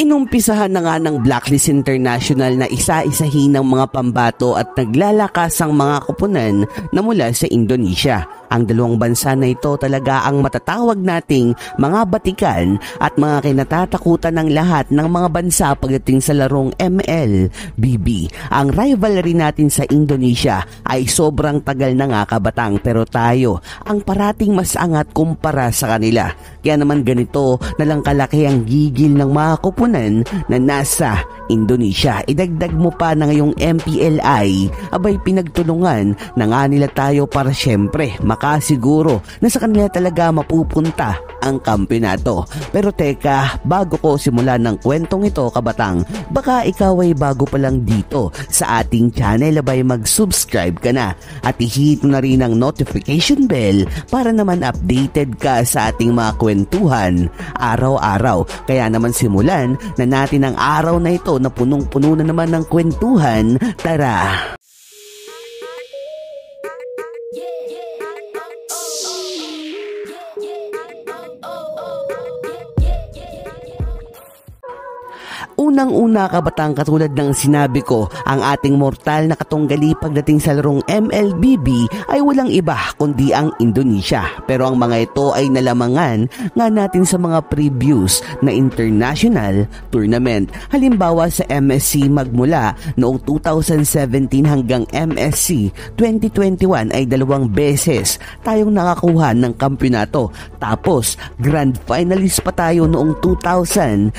Inumpisahan na nga ng Blacklist International na isa-isahin ng mga pambato at naglalakas ang mga kupunan na mula sa Indonesia. Ang dalawang bansa na ito talaga ang matatawag nating mga batikan at mga kinatatakutan ng lahat ng mga bansa pagdating sa larong ML, BB. Ang rivalry natin sa Indonesia ay sobrang tagal na nga kabatang pero tayo ang parating mas angat kumpara sa kanila. Kaya naman ganito na lang kalaki ang gigil ng mga kupunan na nasa Indonesia. Idagdag mo pa na ngayong MPLI, abay pinagtulungan na nga nila tayo para syempre makasiguro na sa kanila talaga mapupunta ang kampeonato. Pero teka, bago ko simulan ng kwentong ito kabatang, baka ikaw ay bago pa lang dito sa ating channel abay mag-subscribe ka na at i-hit na rin ang notification bell para naman updated ka sa ating mga kwentuhan araw-araw. Kaya naman simulan na natin ang araw na ito na punong-puno na naman ng kwentuhan. Tara! Unang-una kabatang katulad ng sinabi ko, ang ating mortal na katunggali pagdating sa larong MLBB ay walang iba kundi ang Indonesia. Pero ang mga ito ay nalamangan nga natin sa mga previews na international tournament. Halimbawa sa MSC magmula noong 2017 hanggang MSC 2021 ay dalawang beses tayong nakakuha ng kampyonato. Tapos grand finalist pa tayo noong 2017.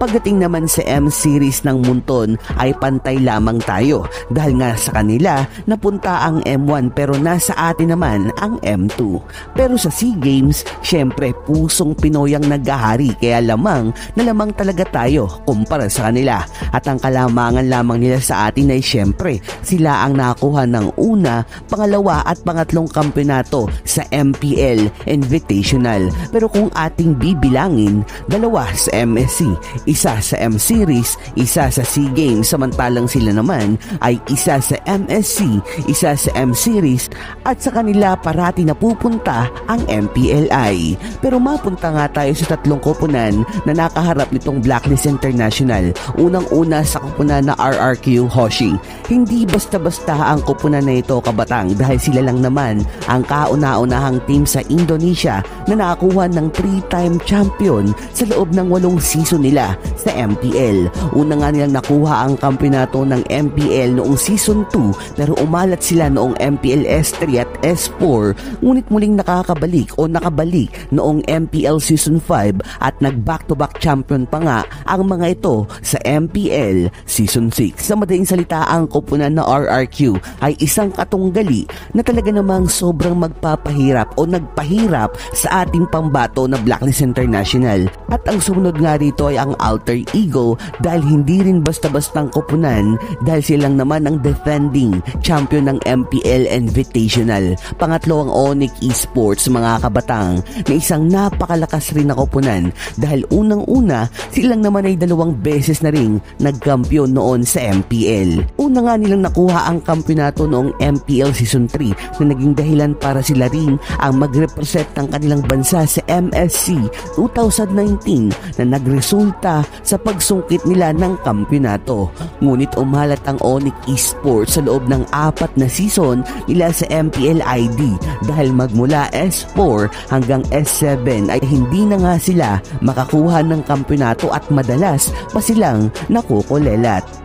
Pagdating naman sa M-Series ng Munton ay pantay lamang tayo dahil nga sa kanila napunta ang M1 pero nasa atin naman ang M2. Pero sa SEA Games, syempre pusong Pinoy ang naghahari kaya lamang na lamang talaga tayo kumpara sa kanila. At ang kalamangan lamang nila sa atin ay syempre sila ang nakakuha ng una, pangalawa at pangatlong kampeonato sa MPL Invitational. Pero kung ating bibilangin, dalawa sa MSC, isa sa M-Series, isa sa SEA Games samantalang sila naman ay isa sa MSC, isa sa M-Series at sa kanila parati napupunta ang MPLI. Pero mapunta nga tayo sa tatlong koponan na nakaharap nitong Blacklist International. Unang-una sa koponan na RRQ Hoshi. Hindi basta-basta ang koponan na ito kabatang dahil sila lang naman ang kauna-unahang team sa Indonesia na nakakuha ng 3-time champion sa loob ng walong season nila sa MPL. Una nga nilang nakuha ang kampeonato ng MPL noong season 2 pero umalat sila noong MPL S3 at S4 ngunit muling nakakabalik o nakabalik noong MPL season 5 at nag back-to-back champion pa nga ang mga ito sa MPL season 6. Sa madaling salita ang koponan na RRQ ay isang katunggali na talaga namang sobrang magpapahirap o nagpahirap sa ating pambato na Blacklist International. At ang sumunod nga rito ay ang alter ego dahil hindi rin basta-bastang koponan dahil silang naman ang defending champion ng MPL Invitational. Pangatlo ang Onyx Esports mga kabatang na isang napakalakas rin na koponan dahil unang-una silang naman ay dalawang beses na ring nagkampiyon noon sa MPL. Una nga nilang nakuha ang kampyonato noong MPL Season 3 na naging dahilan para sila rin ang mag-represent ng kanilang bansa sa MSC 2019 na nagresulta sa pagsungkit nila ng kampyonato. Ngunit umalat ang Onyx Esports sa loob ng apat na season nila sa MPL ID dahil magmula S4 hanggang S7 ay hindi na nga sila makakuha ng kampyonato at madalas pa silang nakukulelat.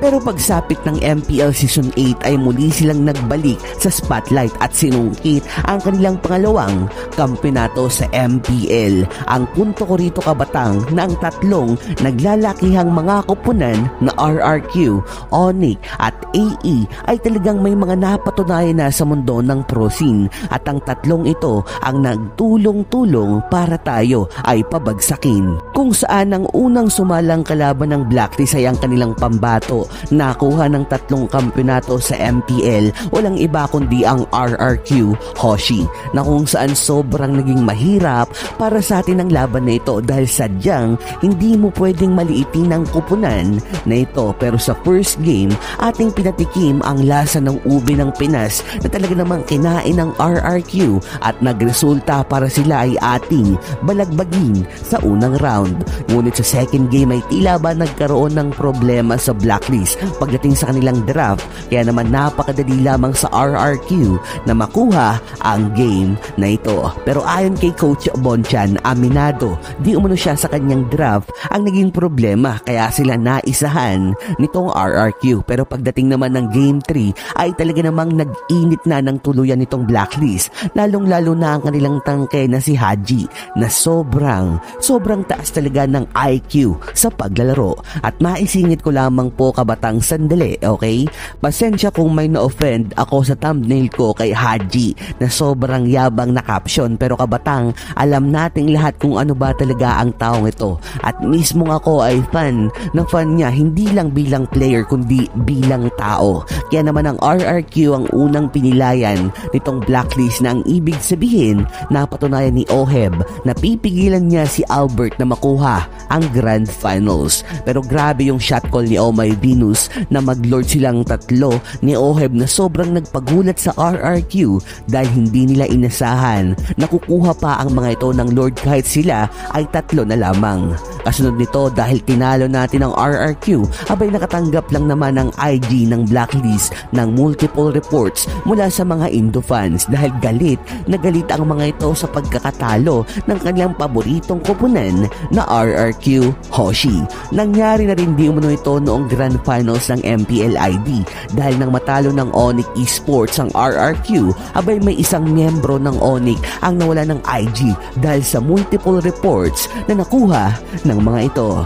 Pero pagsapit ng MPL Season 8 ay muli silang nagbalik sa spotlight at sinungkit ang kanilang pangalawang kampeonato sa MPL. Ang punto ko rito kabatang na ang tatlong naglalakihang mga kupunan na RRQ, Onyx at AE ay talagang may mga napatunayan na sa mundo ng pro scene at ang tatlong ito ang nagtulong-tulong para tayo ay pabagsakin. Kung saan ang unang sumalang kalaban ng Blacklist ay ang kanilang pambato nakuha ng tatlong kampiyonato sa MPL walang iba kundi ang RRQ Hoshi na kung saan sobrang naging mahirap para sa atin ang laban na ito dahil sadyang hindi mo pwedeng maliitin ang kupunan na ito. Pero sa first game ating pinatikim ang lasa ng ube ng Pinas na talaga namang kinain ng RRQ at nagresulta para sila ay ating balagbagin sa unang round. Ngunit sa second game ay tila ba nagkaroon ng problema sa blacklist pagdating sa kanilang draft kaya naman napakadali lamang sa RRQ na makuha ang game na ito. Pero ayon kay Coach Bonchan, aminado, di umano siya sa kanyang draft ang naging problema kaya sila naisahan nitong RRQ. Pero pagdating naman ng game 3 ay talaga namang nag-init na ng tuluyan nitong blacklist lalong lalo na ang kanilang tangke na si Haji na sobrang sobrang taas talaga ng IQ sa paglalaro at maisingit ko lamang po kabatang sandali okay? Pasensya kung may na-offend ako sa thumbnail ko kay Haji na sobrang yabang na caption. Pero kabatang alam nating lahat kung ano ba talaga ang taong ito. At mismo ako ay fan ng fan niya hindi lang bilang player kundi bilang tao. Kaya naman ang RRQ ang unang pinilayan nitong blacklist na ang ibig sabihin napatunayan ni Oheb na pipigilan niya si Albert na makuha ang Grand Finals. Pero grabe yung shot call ni Omay Venus na maglord silang tatlo ni Oheb na sobrang nagpagulat sa RRQ dahil hindi nila inasahan na kukuha pa ang mga ito ng Lord kahit sila ay tatlo na lamang. Kasunod nito dahil tinalo natin ang RRQ, abay nakatanggap lang naman ang IG ng blacklist ng multiple reports mula sa mga Indo fans dahil galit na galit ang mga ito sa pagkakatalo ng kanilang paboritong kupunan na RRQ Hoshi. Nangyari na rin di umano ito noong Grand Finals ng MPLID dahil nang matalo ng Onic Esports ang RRQ, abay may isang miyembro ng Onic ang nawala ng IG dahil sa multiple reports na nakuha ng mga ito.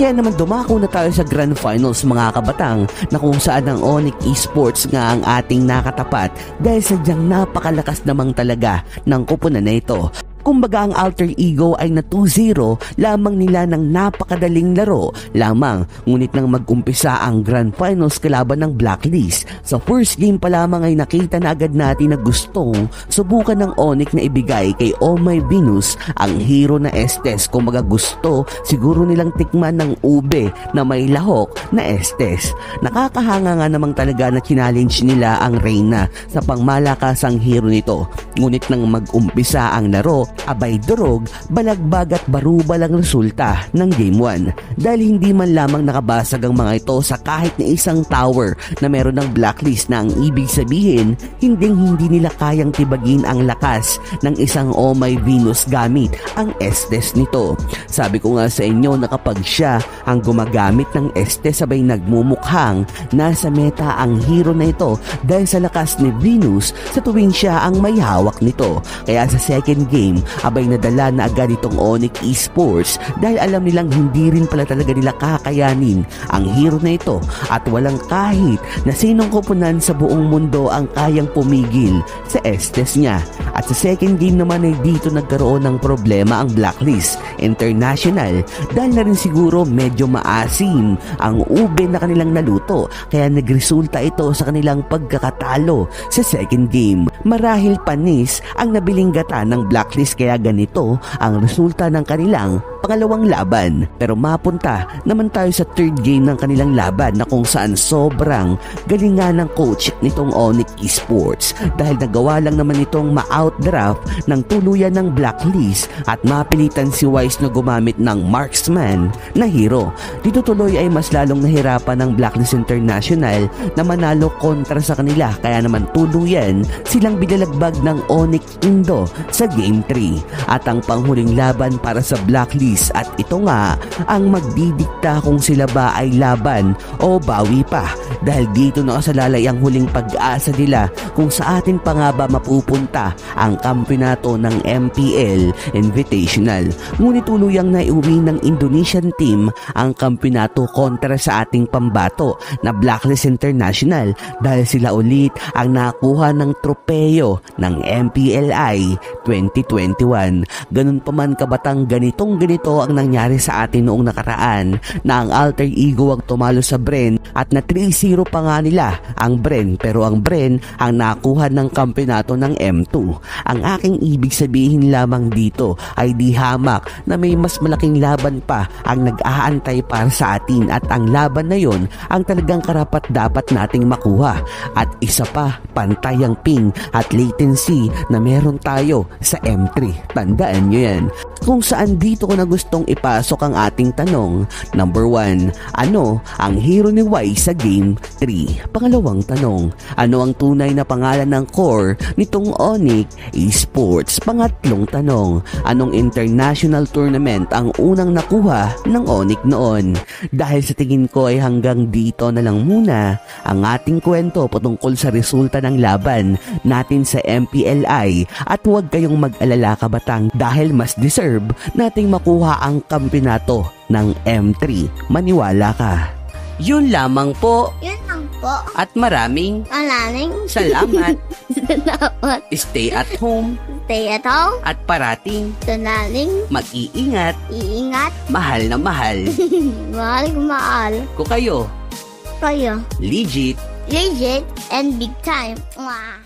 Kaya naman dumako na tayo sa Grand Finals mga kabatang na kung saan ang Onic Esports nga ang ating nakatapat dahil sadyang napakalakas namang talaga ng kupunan na ito. Kumbaga ang alter ego ay na 2-0 lamang nila ng napakadaling laro lamang ngunit nang mag-umpisa ang Grand Finals kalaban ng Blacklist. Sa first game pa lamang ay nakita na agad natin na gustong subukan ng Onyx na ibigay kay Omay Venus ang hero na Estes. Kumbaga gusto siguro nilang tikman ng ube na may lahok na Estes. Nakakahanga nga namang talaga na challenge nila ang Reyna sa pangmalakasang hero nito. Ngunit nang mag-umpisa ang laro abay durog, balagbag at barubal ang resulta ng Game 1 dahil hindi man lamang nakabasag ang mga ito sa kahit na isang tower na meron ng blacklist na ang ibig sabihin hinding hindi nila kayang tibagin ang lakas ng isang Oh My Venus gamit ang Estes nito. Sabi ko nga sa inyo na kapag siya ang gumagamit ng Estes sabay nagmumukhang nasa meta ang hero na ito dahil sa lakas ni Venus sa tuwing siya ang may hawak nito. Kaya sa second game abay nadala na agad itong Onyx Esports dahil alam nilang hindi rin pala talaga nila kakayanin ang hero na ito at walang kahit na sinong kupunan sa buong mundo ang kayang pumigil sa Estes niya. At sa second game naman ay dito nagkaroon ng problema ang Blacklist International dahil na rin siguro medyo maasim ang ube na kanilang naluto kaya nagresulta ito sa kanilang pagkakatalo sa second game. Marahil panis ang nabiling gata ng Blacklist kaya ganito ang resulta ng kanilang pangalawang laban. Pero mapunta naman tayo sa third game ng kanilang laban na kung saan sobrang galingan ng coach nitong Onyx Esports dahil nagawa lang naman itong ma-outdraft ng tuluyan ng blacklist at mapilitan si Wise na gumamit ng marksman na hero. Dito tuloy ay mas lalong nahirapan ng Blacklist International na manalo kontra sa kanila kaya naman tuluyan silang binalagbag ng Onyx Indo sa Game 3 at ang panghuling laban para sa Blacklist at ito nga ang magdidikta kung sila ba ay laban o bawi pa dahil dito nakasalalay ang huling pag-asa nila kung sa atin pa nga ba mapupunta ang kampyonato ng MPL Invitational. Ngunit tuluyang naiuwi ng Indonesian team ang kampyonato kontra sa ating pambato na Blacklist International dahil sila ulit ang nakuha ng tropeyo ng MPLI 2020. 2021. Ganun pa man kabatang ganitong ganito ang nangyari sa atin noong nakaraan na ang alter ego ang tumalo sa Bren at na 3-0 pa nga nila ang Bren pero ang Bren ang nakuha ng kampeonato ng M2. Ang aking ibig sabihin lamang dito ay di hamak na may mas malaking laban pa ang nag-aantay para sa atin at ang laban na yon ang talagang karapat dapat nating makuha. At isa pa, pantay ang ping at latency na meron tayo sa M3. Tandaan nyo yan. Kung saan dito ko na gustong ipasok ang ating tanong. Number 1, ano ang hero ni Y sa Game 3? Pangalawang tanong, ano ang tunay na pangalan ng core nitong Onyx Esports? Pangatlong tanong, anong international tournament ang unang nakuha ng Onyx noon? Dahil sa tingin ko ay hanggang dito na lang muna ang ating kwento patungkol sa resulta ng laban natin sa MPLI at huwag kayong mag-alala kabatang dahil mas deserve nating makuha ang kampinato ng M3. Maniwala ka. Yun lamang po Yun lang po. at maraming Malaming salamat. salamat. Stay at home Stay at home. at parating Tunaling. mag-iingat. Iingat. Mahal na mahal mahal mahal. ko kayo. Kayo. Legit. Legit and big time. Mwah.